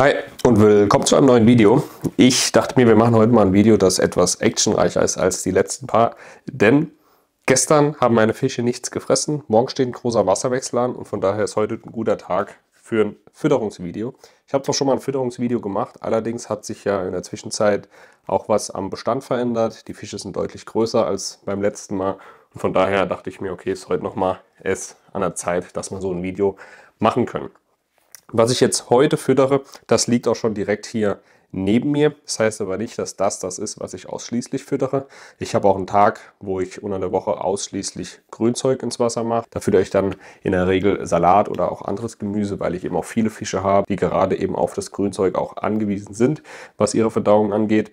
Hi und willkommen zu einem neuen Video. Ich dachte mir, wir machen heute mal ein Video, das etwas actionreicher ist als die letzten paar, denn gestern haben meine Fische nichts gefressen, morgen steht ein großer Wasserwechsel an und von daher ist heute ein guter Tag für ein Fütterungsvideo. Ich habe zwar schon mal ein Fütterungsvideo gemacht, allerdings hat sich ja in der Zwischenzeit auch was am Bestand verändert. Die Fische sind deutlich größer als beim letzten Mal und von daher dachte ich mir, okay, ist heute nochmal es an der Zeit, dass wir so ein Video machen können. Was ich jetzt heute füttere, das liegt auch schon direkt hier neben mir. Das heißt aber nicht, dass das das ist, was ich ausschließlich füttere. Ich habe auch einen Tag, wo ich unter der Woche ausschließlich Grünzeug ins Wasser mache. Da füttere ich dann in der Regel Salat oder auch anderes Gemüse, weil ich eben auch viele Fische habe, die gerade eben auf das Grünzeug auch angewiesen sind, was ihre Verdauung angeht.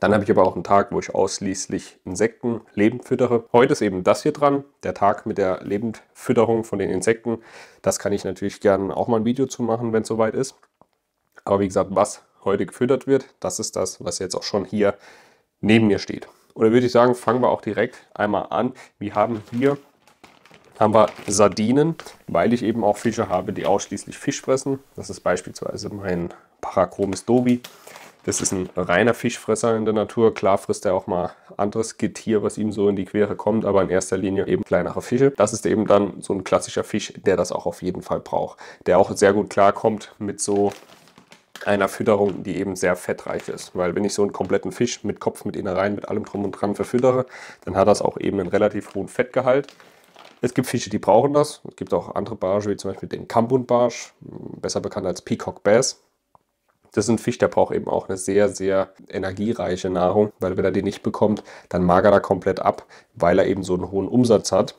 Dann habe ich aber auch einen Tag, wo ich ausschließlich Insekten lebend füttere. Heute ist eben das hier dran, der Tag mit der Lebendfütterung von den Insekten. Das kann ich natürlich gerne auch mal ein Video zu machen, wenn es soweit ist. Aber wie gesagt, was heute gefüttert wird, das ist das, was jetzt auch schon hier neben mir steht. Oder würde ich sagen, fangen wir auch direkt einmal an. Wir haben hier haben wir Sardinen, weil ich eben auch Fische habe, die ausschließlich Fisch fressen. Das ist beispielsweise mein Parachromis dobi. Das ist ein reiner Fischfresser in der Natur. Klar frisst er auch mal anderes Getier, was ihm so in die Quere kommt, aber in erster Linie eben kleinere Fische. Das ist eben dann so ein klassischer Fisch, der das auch auf jeden Fall braucht. Der auch sehr gut klarkommt mit so einer Fütterung, die eben sehr fettreich ist. Weil wenn ich so einen kompletten Fisch mit Kopf, mit Innereien, mit allem drum und dran verfüttere, dann hat das auch eben einen relativ hohen Fettgehalt. Es gibt Fische, die brauchen das. Es gibt auch andere Barsche, wie zum Beispiel den Kambun-Barsch, besser bekannt als Peacock Bass. Das ist ein Fisch, der braucht eben auch eine sehr, sehr energiereiche Nahrung, weil wenn er die nicht bekommt, dann magert er komplett ab, weil er eben so einen hohen Umsatz hat.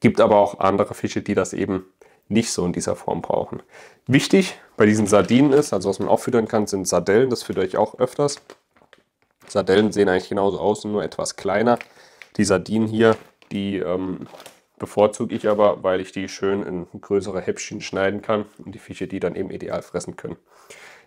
Gibt aber auch andere Fische, die das eben nicht so in dieser Form brauchen. Wichtig bei diesen Sardinen ist, also was man auch füttern kann, sind Sardellen. Das füttere ich auch öfters. Sardellen sehen eigentlich genauso aus, nur etwas kleiner. Die Sardinen hier, die ähm, bevorzuge ich aber, weil ich die schön in größere Häppchen schneiden kann und die Fische die dann eben ideal fressen können.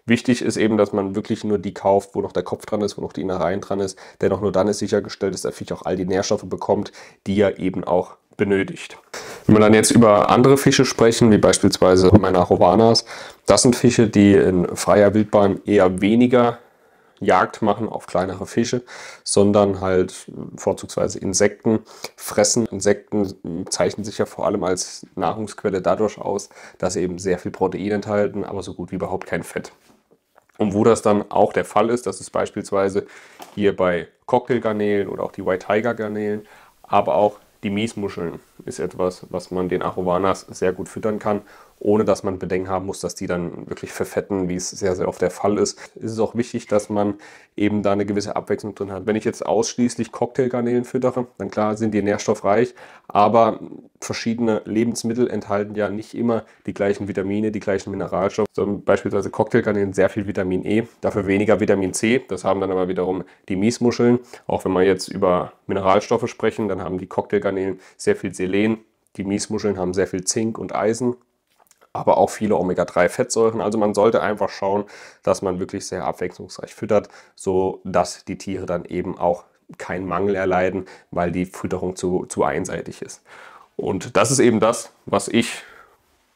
Wichtig ist eben, dass man wirklich nur die kauft, wo noch der Kopf dran ist, wo noch die Innereien dran ist. Denn auch nur dann ist sichergestellt, dass der Fisch auch all die Nährstoffe bekommt, die er eben auch benötigt. Wenn wir dann jetzt über andere Fische sprechen, wie beispielsweise meine Arovanas, das sind Fische, die in freier Wildbahn eher weniger Jagd machen auf kleinere Fische, sondern halt vorzugsweise Insekten fressen. Insekten zeichnen sich ja vor allem als Nahrungsquelle dadurch aus, dass sie eben sehr viel Protein enthalten, aber so gut wie überhaupt kein Fett. Und wo das dann auch der Fall ist, das ist beispielsweise hier bei Cocktailgarnelen oder auch die White Tiger Garnelen, aber auch die Miesmuscheln ist etwas, was man den Arovanas sehr gut füttern kann ohne dass man Bedenken haben muss, dass die dann wirklich verfetten, wie es sehr, sehr oft der Fall ist. Es ist auch wichtig, dass man eben da eine gewisse Abwechslung drin hat. Wenn ich jetzt ausschließlich Cocktailgarnelen füttere, dann klar sind die nährstoffreich, aber verschiedene Lebensmittel enthalten ja nicht immer die gleichen Vitamine, die gleichen Mineralstoffe, sondern beispielsweise Cocktailgarnelen sehr viel Vitamin E, dafür weniger Vitamin C. Das haben dann aber wiederum die Miesmuscheln. Auch wenn wir jetzt über Mineralstoffe sprechen, dann haben die Cocktailgarnelen sehr viel Selen. Die Miesmuscheln haben sehr viel Zink und Eisen aber auch viele Omega-3-Fettsäuren. Also man sollte einfach schauen, dass man wirklich sehr abwechslungsreich füttert, so dass die Tiere dann eben auch keinen Mangel erleiden, weil die Fütterung zu, zu einseitig ist. Und das ist eben das, was ich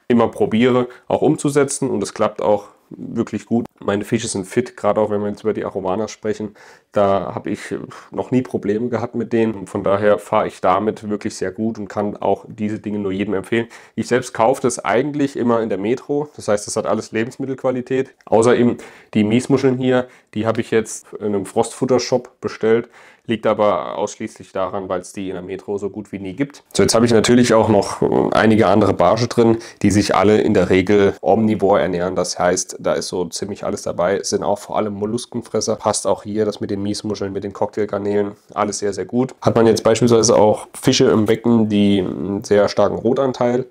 immer probiere, auch umzusetzen und es klappt auch wirklich gut. Meine Fische sind fit, gerade auch wenn wir jetzt über die Arowanas sprechen. Da habe ich noch nie Probleme gehabt mit denen. Von daher fahre ich damit wirklich sehr gut und kann auch diese Dinge nur jedem empfehlen. Ich selbst kaufe das eigentlich immer in der Metro. Das heißt, das hat alles Lebensmittelqualität. Außer eben die Miesmuscheln hier, die habe ich jetzt in einem Frostfuttershop bestellt. Liegt aber ausschließlich daran, weil es die in der Metro so gut wie nie gibt. So, jetzt habe ich natürlich auch noch einige andere Barsche drin, die sich alle in der Regel omnivor ernähren. Das heißt, da ist so ziemlich alles dabei. Es sind auch vor allem Molluskenfresser. Passt auch hier das mit den Miesmuscheln, mit den Cocktailgarnelen. Alles sehr, sehr gut. Hat man jetzt beispielsweise auch Fische im Becken, die einen sehr starken Rotanteil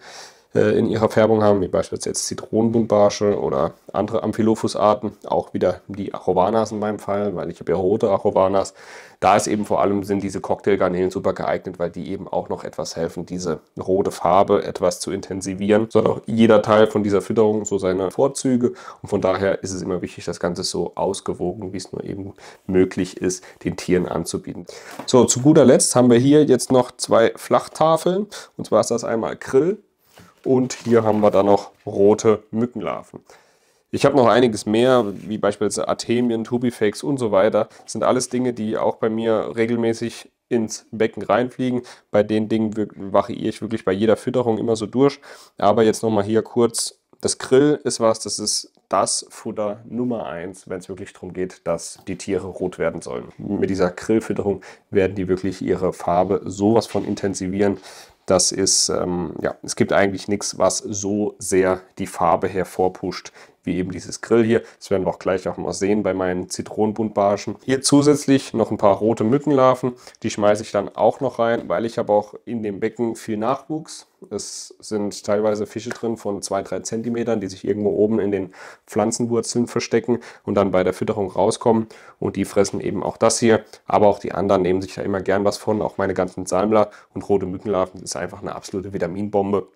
äh, in ihrer Färbung haben, wie beispielsweise jetzt Zitronenbuntbarsche oder andere Amphilophus-Arten, auch wieder die Arovanas in meinem Fall, weil ich habe ja rote Arovanas. Da ist eben vor allem sind diese Cocktailgarnelen super geeignet, weil die eben auch noch etwas helfen, diese rote Farbe etwas zu intensivieren. So hat auch jeder Teil von dieser Fütterung so seine Vorzüge und von daher ist es immer wichtig, das Ganze so ausgewogen, wie es nur eben möglich ist, den Tieren anzubieten. So, zu guter Letzt haben wir hier jetzt noch zwei Flachtafeln und zwar ist das einmal Grill und hier haben wir dann noch rote Mückenlarven. Ich habe noch einiges mehr, wie beispielsweise Artemien, Tubifakes und so weiter. Das sind alles Dinge, die auch bei mir regelmäßig ins Becken reinfliegen. Bei den Dingen variiere ich wirklich bei jeder Fütterung immer so durch. Aber jetzt nochmal hier kurz. Das Grill ist was, das ist das Futter Nummer eins, wenn es wirklich darum geht, dass die Tiere rot werden sollen. Mit dieser Grillfütterung werden die wirklich ihre Farbe sowas von intensivieren. Das ist, ähm, ja, es gibt eigentlich nichts, was so sehr die Farbe hervorpusht wie eben dieses Grill hier. Das werden wir auch gleich auch mal sehen bei meinen Zitronenbuntbarschen. Hier zusätzlich noch ein paar rote Mückenlarven. Die schmeiße ich dann auch noch rein, weil ich habe auch in dem Becken viel Nachwuchs. Es sind teilweise Fische drin von 2-3 Zentimetern, die sich irgendwo oben in den Pflanzenwurzeln verstecken und dann bei der Fütterung rauskommen. Und die fressen eben auch das hier. Aber auch die anderen nehmen sich da immer gern was von. Auch meine ganzen Salmler und rote Mückenlarven ist einfach eine absolute Vitaminbombe.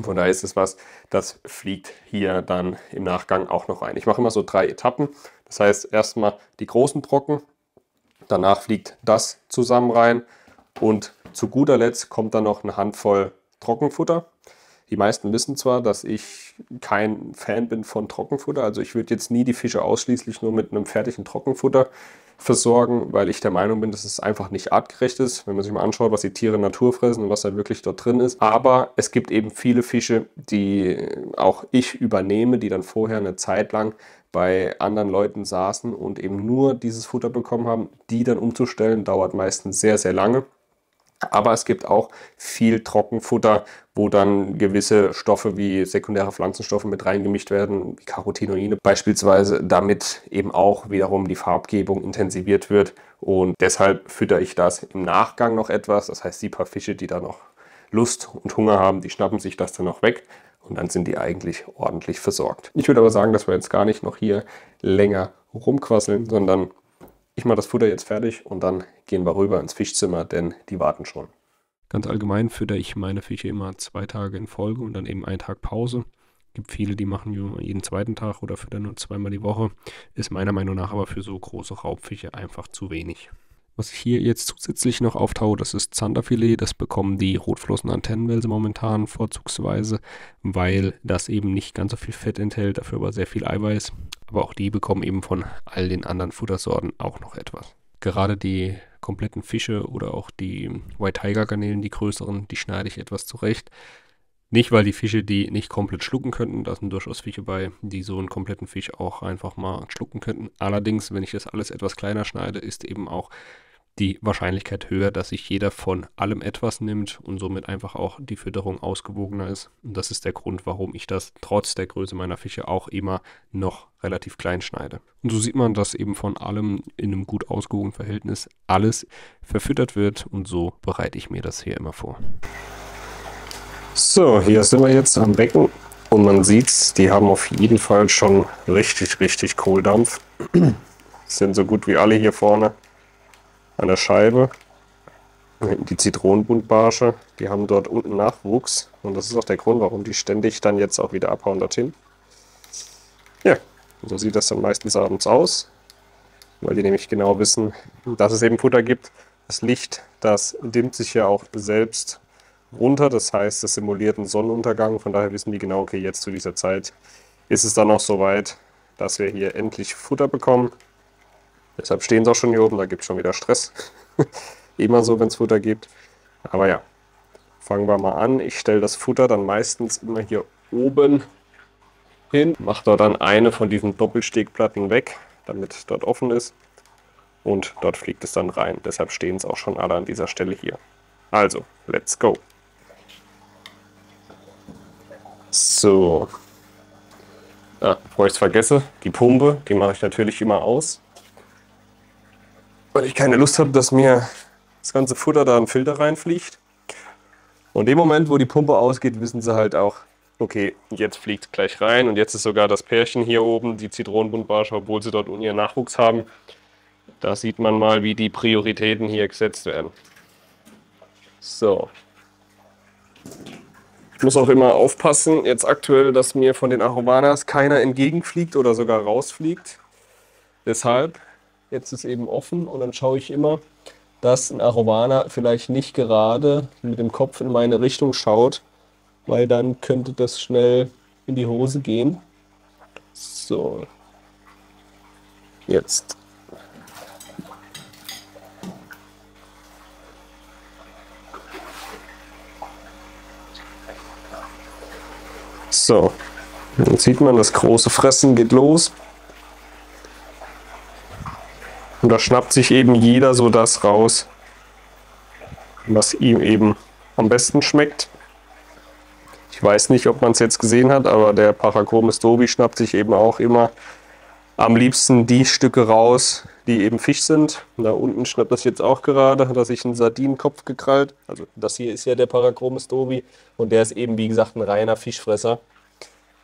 Von daher ist es was, das fliegt hier dann im Nachgang auch noch rein. Ich mache immer so drei Etappen. Das heißt, erstmal die großen Brocken, danach fliegt das zusammen rein und zu guter Letzt kommt dann noch eine Handvoll Trockenfutter. Die meisten wissen zwar, dass ich kein Fan bin von Trockenfutter. Also ich würde jetzt nie die Fische ausschließlich nur mit einem fertigen Trockenfutter versorgen, weil ich der Meinung bin, dass es einfach nicht artgerecht ist, wenn man sich mal anschaut, was die Tiere Natur fressen und was da wirklich dort drin ist. Aber es gibt eben viele Fische, die auch ich übernehme, die dann vorher eine Zeit lang bei anderen Leuten saßen und eben nur dieses Futter bekommen haben. Die dann umzustellen, dauert meistens sehr, sehr lange. Aber es gibt auch viel Trockenfutter, wo dann gewisse Stoffe wie sekundäre Pflanzenstoffe mit reingemischt werden, wie Carotinoide beispielsweise, damit eben auch wiederum die Farbgebung intensiviert wird. Und deshalb fütter ich das im Nachgang noch etwas. Das heißt, die paar Fische, die da noch Lust und Hunger haben, die schnappen sich das dann noch weg und dann sind die eigentlich ordentlich versorgt. Ich würde aber sagen, dass wir jetzt gar nicht noch hier länger rumquasseln, sondern ich mache das Futter jetzt fertig und dann gehen wir rüber ins Fischzimmer, denn die warten schon. Ganz allgemein fütter ich meine Fische immer zwei Tage in Folge und dann eben einen Tag Pause. Gibt viele, die machen jeden zweiten Tag oder füttern nur zweimal die Woche. Ist meiner Meinung nach aber für so große Raubfische einfach zu wenig. Was ich hier jetzt zusätzlich noch auftaue, das ist Zanderfilet. Das bekommen die rotflossen Antennenwälse momentan vorzugsweise, weil das eben nicht ganz so viel Fett enthält, dafür aber sehr viel Eiweiß. Aber auch die bekommen eben von all den anderen Futtersorten auch noch etwas. Gerade die kompletten Fische oder auch die White Tiger Garnelen, die größeren, die schneide ich etwas zurecht. Nicht, weil die Fische die nicht komplett schlucken könnten, da sind durchaus Fische bei, die so einen kompletten Fisch auch einfach mal schlucken könnten. Allerdings, wenn ich das alles etwas kleiner schneide, ist eben auch die Wahrscheinlichkeit höher, dass sich jeder von allem etwas nimmt und somit einfach auch die Fütterung ausgewogener ist. Und das ist der Grund, warum ich das trotz der Größe meiner Fische auch immer noch relativ klein schneide. Und so sieht man, dass eben von allem in einem gut ausgewogenen Verhältnis alles verfüttert wird und so bereite ich mir das hier immer vor. So, hier sind wir jetzt am Becken und man sieht, die haben auf jeden Fall schon richtig, richtig Kohldampf. sind so gut wie alle hier vorne an der Scheibe. Die Zitronenbuntbarsche, die haben dort unten Nachwuchs. Und das ist auch der Grund, warum die ständig dann jetzt auch wieder abhauen dorthin. Ja, so sieht das dann meistens abends aus. Weil die nämlich genau wissen, dass es eben Futter gibt. Das Licht, das dimmt sich ja auch selbst runter. Das heißt, es simuliert einen Sonnenuntergang. Von daher wissen die genau, okay, jetzt zu dieser Zeit ist es dann auch soweit, dass wir hier endlich Futter bekommen. Deshalb stehen sie auch schon hier oben, da gibt es schon wieder Stress. Immer so, wenn es Futter gibt. Aber ja, fangen wir mal an. Ich stelle das Futter dann meistens immer hier oben hin, mache dort dann eine von diesen Doppelstegplatten weg, damit dort offen ist. Und dort fliegt es dann rein. Deshalb stehen es auch schon alle an dieser Stelle hier. Also, let's go. So. Ah, bevor ich es vergesse, die Pumpe, die mache ich natürlich immer aus weil ich keine Lust habe, dass mir das ganze Futter da in den Filter reinfliegt. Und dem Moment, wo die Pumpe ausgeht, wissen sie halt auch, okay, jetzt fliegt gleich rein und jetzt ist sogar das Pärchen hier oben, die Zitronenbuntbarsche, obwohl sie dort ihren Nachwuchs haben. Da sieht man mal, wie die Prioritäten hier gesetzt werden. So. Ich muss auch immer aufpassen, jetzt aktuell, dass mir von den Arowanas keiner entgegenfliegt oder sogar rausfliegt. Deshalb Jetzt ist eben offen und dann schaue ich immer, dass ein Arowana vielleicht nicht gerade mit dem Kopf in meine Richtung schaut, weil dann könnte das schnell in die Hose gehen. So. Jetzt. So. Dann sieht man, das große Fressen geht los. Und da schnappt sich eben jeder so das raus, was ihm eben am besten schmeckt. Ich weiß nicht, ob man es jetzt gesehen hat, aber der Paracomis Dobi schnappt sich eben auch immer am liebsten die Stücke raus, die eben Fisch sind. Da unten schnappt das jetzt auch gerade, hat er sich einen Sardinenkopf gekrallt. Also das hier ist ja der Paracomis Dobi und der ist eben, wie gesagt, ein reiner Fischfresser.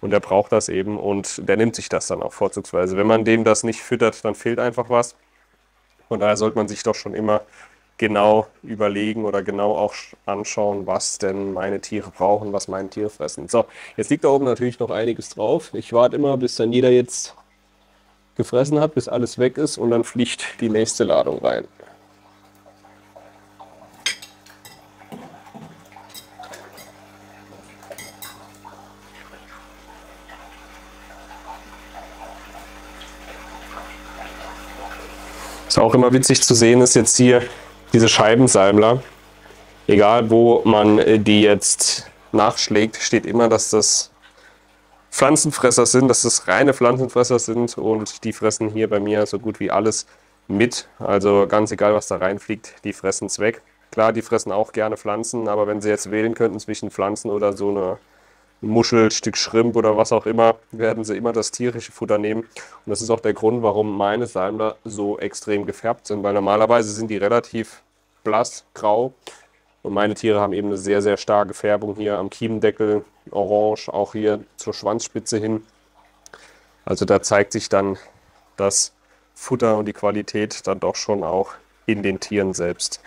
Und der braucht das eben und der nimmt sich das dann auch vorzugsweise. Wenn man dem das nicht füttert, dann fehlt einfach was. Von daher sollte man sich doch schon immer genau überlegen oder genau auch anschauen, was denn meine Tiere brauchen, was meine Tiere fressen. So, jetzt liegt da oben natürlich noch einiges drauf. Ich warte immer, bis dann jeder jetzt gefressen hat, bis alles weg ist und dann fliegt die nächste Ladung rein. Ist auch immer witzig zu sehen, ist jetzt hier diese Scheibensalmler. Egal wo man äh, die jetzt nachschlägt, steht immer, dass das Pflanzenfresser sind, dass das reine Pflanzenfresser sind und die fressen hier bei mir so gut wie alles mit. Also ganz egal, was da reinfliegt, die fressen es weg. Klar, die fressen auch gerne Pflanzen, aber wenn sie jetzt wählen könnten zwischen Pflanzen oder so eine Muschel, Stück Schrimp oder was auch immer, werden sie immer das tierische Futter nehmen. Und das ist auch der Grund, warum meine Salmler so extrem gefärbt sind, weil normalerweise sind die relativ blass, grau. Und meine Tiere haben eben eine sehr, sehr starke Färbung hier am Kiemendeckel, orange, auch hier zur Schwanzspitze hin. Also da zeigt sich dann das Futter und die Qualität dann doch schon auch in den Tieren selbst.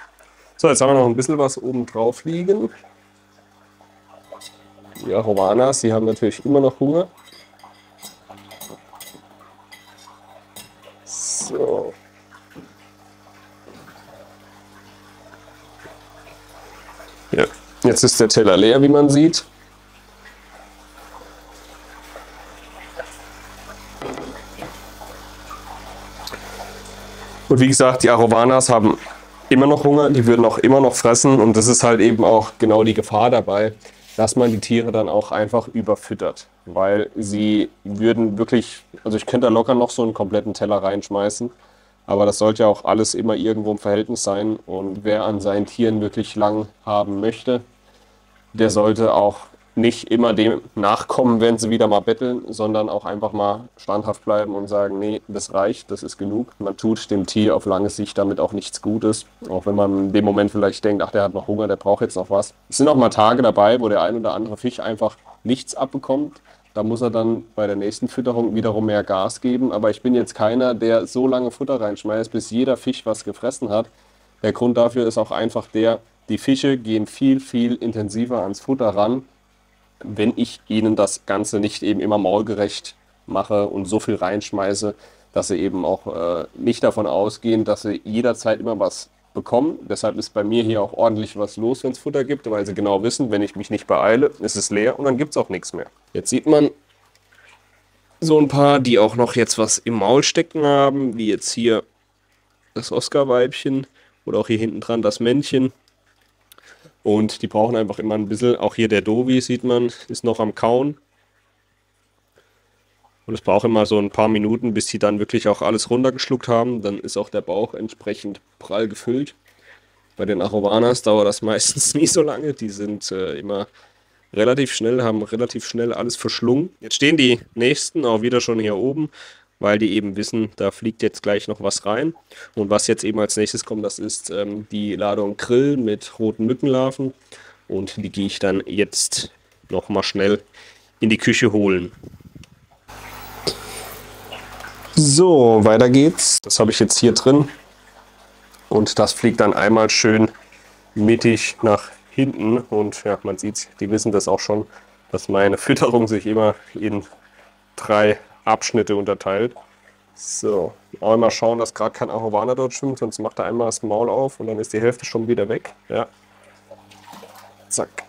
So, jetzt haben wir noch ein bisschen was oben drauf liegen. Die Arowanas, die haben natürlich immer noch Hunger. So. Ja, jetzt ist der Teller leer, wie man sieht. Und wie gesagt, die Arowanas haben immer noch Hunger, die würden auch immer noch fressen und das ist halt eben auch genau die Gefahr dabei, dass man die Tiere dann auch einfach überfüttert. Weil sie würden wirklich, also ich könnte da locker noch so einen kompletten Teller reinschmeißen, aber das sollte ja auch alles immer irgendwo im Verhältnis sein. Und wer an seinen Tieren wirklich lang haben möchte, der sollte auch nicht immer dem nachkommen, wenn sie wieder mal betteln, sondern auch einfach mal standhaft bleiben und sagen, nee, das reicht, das ist genug. Man tut dem Tier auf lange Sicht damit auch nichts Gutes, auch wenn man in dem Moment vielleicht denkt, ach, der hat noch Hunger, der braucht jetzt noch was. Es sind auch mal Tage dabei, wo der ein oder andere Fisch einfach nichts abbekommt. Da muss er dann bei der nächsten Fütterung wiederum mehr Gas geben. Aber ich bin jetzt keiner, der so lange Futter reinschmeißt, bis jeder Fisch was gefressen hat. Der Grund dafür ist auch einfach der, die Fische gehen viel, viel intensiver ans Futter ran wenn ich ihnen das Ganze nicht eben immer maulgerecht mache und so viel reinschmeiße, dass sie eben auch äh, nicht davon ausgehen, dass sie jederzeit immer was bekommen. Deshalb ist bei mir hier auch ordentlich was los, wenn es Futter gibt, weil sie genau wissen, wenn ich mich nicht beeile, ist es leer und dann gibt es auch nichts mehr. Jetzt sieht man so ein paar, die auch noch jetzt was im Maul stecken haben, wie jetzt hier das Oscar-Weibchen oder auch hier hinten dran das Männchen. Und die brauchen einfach immer ein bisschen, auch hier der Dovi sieht man, ist noch am Kauen. Und es braucht immer so ein paar Minuten, bis sie dann wirklich auch alles runtergeschluckt haben. Dann ist auch der Bauch entsprechend prall gefüllt. Bei den Arovanas dauert das meistens nie so lange. Die sind äh, immer relativ schnell, haben relativ schnell alles verschlungen. Jetzt stehen die nächsten auch wieder schon hier oben weil die eben wissen, da fliegt jetzt gleich noch was rein. Und was jetzt eben als nächstes kommt, das ist ähm, die Ladung Grill mit roten Mückenlarven. Und die gehe ich dann jetzt nochmal schnell in die Küche holen. So, weiter geht's. Das habe ich jetzt hier drin. Und das fliegt dann einmal schön mittig nach hinten. Und ja, man sieht, die wissen das auch schon, dass meine Fütterung sich immer in drei Abschnitte unterteilt. So, einmal schauen, dass gerade kein Arowana dort schwimmt, sonst macht er einmal das Maul auf und dann ist die Hälfte schon wieder weg. Ja. Zack.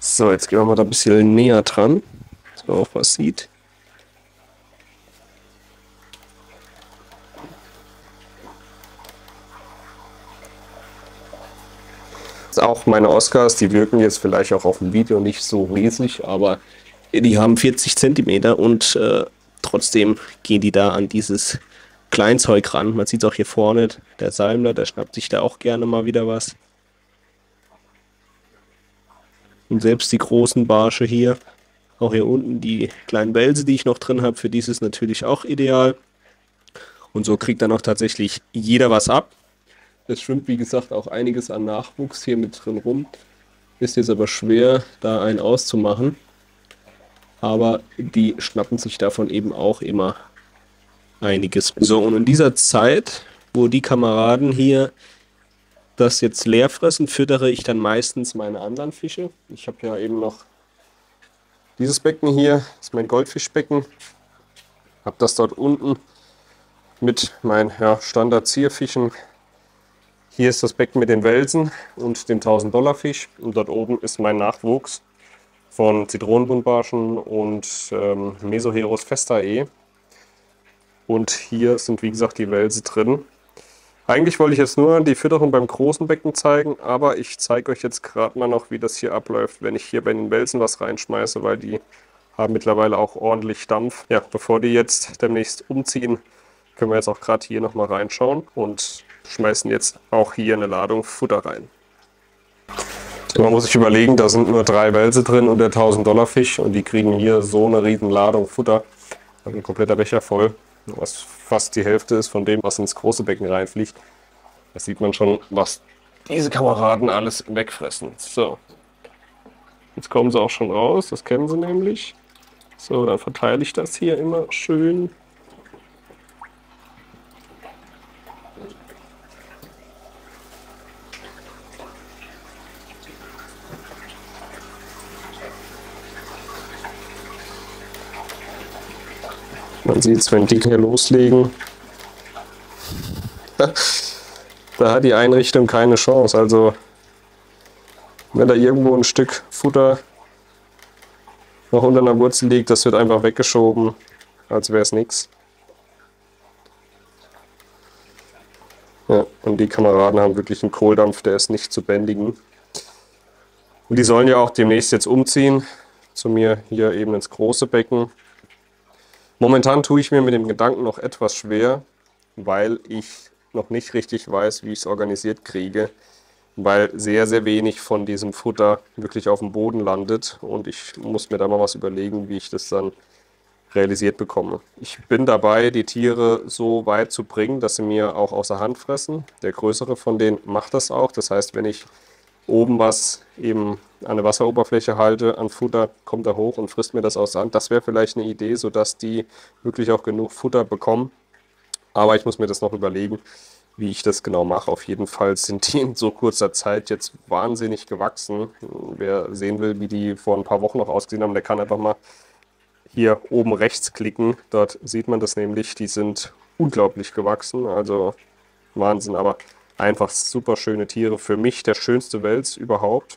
So, jetzt gehen wir mal da ein bisschen näher dran, dass man auch was sieht. Auch meine Oscars, die wirken jetzt vielleicht auch auf dem Video nicht so riesig, aber die haben 40 Zentimeter und äh, trotzdem gehen die da an dieses Kleinzeug ran. Man sieht es auch hier vorne, der Salmler, der schnappt sich da auch gerne mal wieder was. Und selbst die großen Barsche hier, auch hier unten die kleinen Wälse, die ich noch drin habe, für dieses natürlich auch ideal. Und so kriegt dann auch tatsächlich jeder was ab. Es schwimmt, wie gesagt, auch einiges an Nachwuchs hier mit drin rum. Ist jetzt aber schwer, da einen auszumachen. Aber die schnappen sich davon eben auch immer einiges. So, und in dieser Zeit, wo die Kameraden hier das jetzt leer fressen, füttere ich dann meistens meine anderen Fische. Ich habe ja eben noch dieses Becken hier, das ist mein Goldfischbecken. Habe das dort unten mit meinen ja, Standard-Zierfischen. Hier ist das Becken mit den Welsen und dem 1000-Dollar-Fisch. Und dort oben ist mein Nachwuchs von Zitronenbuntbarschen und ähm, Mesoheros festae. Und hier sind wie gesagt die Welse drin. Eigentlich wollte ich jetzt nur die Fütterung beim großen Becken zeigen, aber ich zeige euch jetzt gerade mal noch, wie das hier abläuft, wenn ich hier bei den Welsen was reinschmeiße, weil die haben mittlerweile auch ordentlich Dampf. Ja, bevor die jetzt demnächst umziehen, können wir jetzt auch gerade hier nochmal reinschauen und schmeißen jetzt auch hier eine Ladung Futter rein. Man muss sich überlegen, da sind nur drei Wälse drin und der 1000 Dollar Fisch und die kriegen hier so eine riesen Ladung Futter. Ein kompletter Becher voll was fast die Hälfte ist von dem, was ins große Becken reinfliegt. Da sieht man schon, was diese Kameraden alles wegfressen. So, jetzt kommen sie auch schon raus, das kennen sie nämlich. So, dann verteile ich das hier immer schön. Man sieht es, wenn die hier loslegen. da hat die Einrichtung keine Chance. Also, wenn da irgendwo ein Stück Futter noch unter einer Wurzel liegt, das wird einfach weggeschoben, als wäre es nichts. Ja, und die Kameraden haben wirklich einen Kohldampf, der ist nicht zu bändigen. Und die sollen ja auch demnächst jetzt umziehen zu mir hier eben ins große Becken. Momentan tue ich mir mit dem Gedanken noch etwas schwer, weil ich noch nicht richtig weiß, wie ich es organisiert kriege, weil sehr, sehr wenig von diesem Futter wirklich auf dem Boden landet und ich muss mir da mal was überlegen, wie ich das dann realisiert bekomme. Ich bin dabei, die Tiere so weit zu bringen, dass sie mir auch außer Hand fressen. Der größere von denen macht das auch. Das heißt, wenn ich oben was eben an der Wasseroberfläche halte, an Futter, kommt er hoch und frisst mir das aus der Hand. Das wäre vielleicht eine Idee, sodass die wirklich auch genug Futter bekommen. Aber ich muss mir das noch überlegen, wie ich das genau mache. Auf jeden Fall sind die in so kurzer Zeit jetzt wahnsinnig gewachsen. Wer sehen will, wie die vor ein paar Wochen noch ausgesehen haben, der kann einfach mal hier oben rechts klicken. Dort sieht man das nämlich. Die sind unglaublich gewachsen. Also Wahnsinn. Aber Einfach super schöne Tiere. Für mich der schönste Wels überhaupt.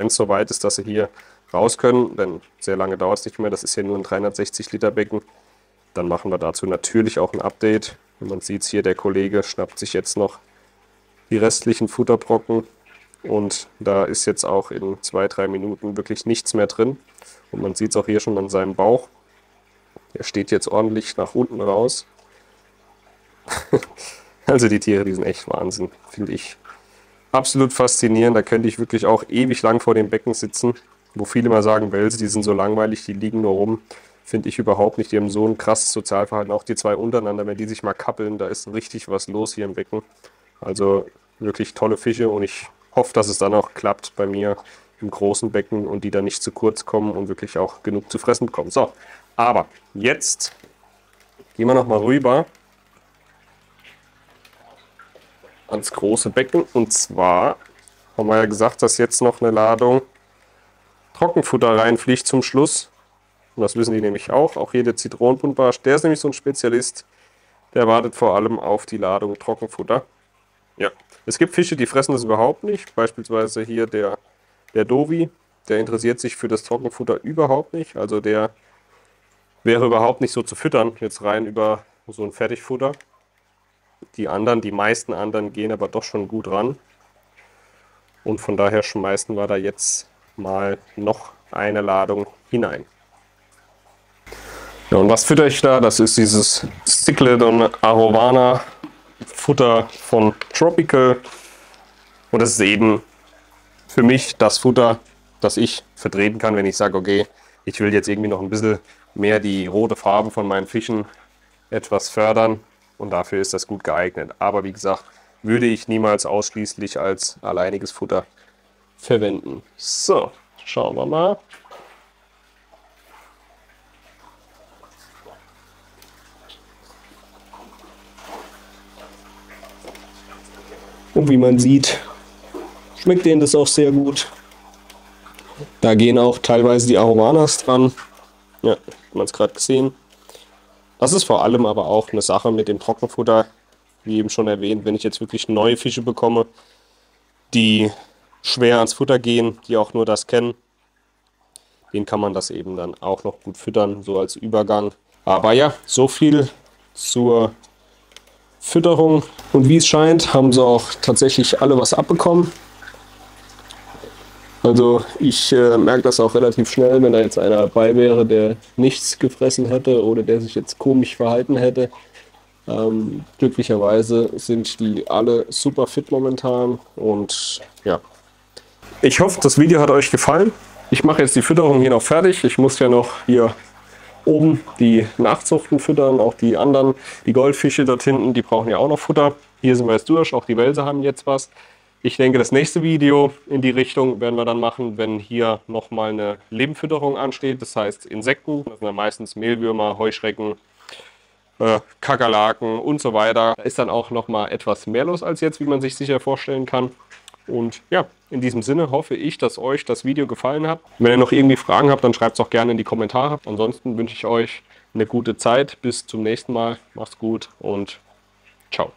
Wenn es soweit ist, dass sie hier raus können, denn sehr lange dauert es nicht mehr, das ist ja nur ein 360 Liter Becken, dann machen wir dazu natürlich auch ein Update. Und man sieht es hier, der Kollege schnappt sich jetzt noch die restlichen Futterbrocken und da ist jetzt auch in zwei, drei Minuten wirklich nichts mehr drin. Und man sieht es auch hier schon an seinem Bauch. Er steht jetzt ordentlich nach unten raus. Also die Tiere, die sind echt Wahnsinn, finde ich. Absolut faszinierend. Da könnte ich wirklich auch ewig lang vor dem Becken sitzen, wo viele mal sagen, Welse, die sind so langweilig, die liegen nur rum. Finde ich überhaupt nicht. Die haben so ein krasses Sozialverhalten. Auch die zwei untereinander, wenn die sich mal kappeln, da ist richtig was los hier im Becken. Also wirklich tolle Fische und ich hoffe, dass es dann auch klappt bei mir im großen Becken und die dann nicht zu kurz kommen und wirklich auch genug zu fressen bekommen. So, aber jetzt gehen wir nochmal rüber ans große Becken. Und zwar haben wir ja gesagt, dass jetzt noch eine Ladung Trockenfutter reinfliegt zum Schluss. Und das wissen die nämlich auch. Auch hier der Zitronenbuntbarsch, der ist nämlich so ein Spezialist. Der wartet vor allem auf die Ladung Trockenfutter. Ja, es gibt Fische, die fressen das überhaupt nicht. Beispielsweise hier der, der Dovi. der interessiert sich für das Trockenfutter überhaupt nicht. Also der wäre überhaupt nicht so zu füttern, jetzt rein über so ein Fertigfutter. Die anderen, die meisten anderen gehen aber doch schon gut ran. Und von daher schmeißen wir da jetzt mal noch eine Ladung hinein. Ja, und was fütter ich da? Das ist dieses Ciclet und Arovana Futter von Tropical. Und das ist eben für mich das Futter, das ich vertreten kann, wenn ich sage, okay, ich will jetzt irgendwie noch ein bisschen mehr die rote Farbe von meinen Fischen etwas fördern. Und dafür ist das gut geeignet. Aber wie gesagt, würde ich niemals ausschließlich als alleiniges Futter verwenden. So, schauen wir mal. Und wie man sieht, schmeckt denen das auch sehr gut. Da gehen auch teilweise die Aromanas dran. Ja, man es gerade gesehen. Das ist vor allem aber auch eine Sache mit dem Trockenfutter, wie eben schon erwähnt, wenn ich jetzt wirklich neue Fische bekomme, die schwer ans Futter gehen, die auch nur das kennen, den kann man das eben dann auch noch gut füttern, so als Übergang. Aber ja, so viel zur Fütterung. Und wie es scheint, haben sie auch tatsächlich alle was abbekommen. Also ich äh, merke das auch relativ schnell, wenn da jetzt einer dabei wäre, der nichts gefressen hätte oder der sich jetzt komisch verhalten hätte. Ähm, glücklicherweise sind die alle super fit momentan und ja. Ich hoffe, das Video hat euch gefallen. Ich mache jetzt die Fütterung hier noch fertig. Ich muss ja noch hier oben die Nachzuchten füttern, auch die anderen, die Goldfische dort hinten, die brauchen ja auch noch Futter. Hier sind wir jetzt durch, auch die Wälse haben jetzt was. Ich denke, das nächste Video in die Richtung werden wir dann machen, wenn hier nochmal eine Lebenfütterung ansteht. Das heißt Insekten, das sind ja meistens Mehlwürmer, Heuschrecken, äh, Kakerlaken und so weiter. Da ist dann auch nochmal etwas mehr los als jetzt, wie man sich sicher vorstellen kann. Und ja, in diesem Sinne hoffe ich, dass euch das Video gefallen hat. Wenn ihr noch irgendwie Fragen habt, dann schreibt es auch gerne in die Kommentare. Ansonsten wünsche ich euch eine gute Zeit. Bis zum nächsten Mal. Macht's gut und ciao.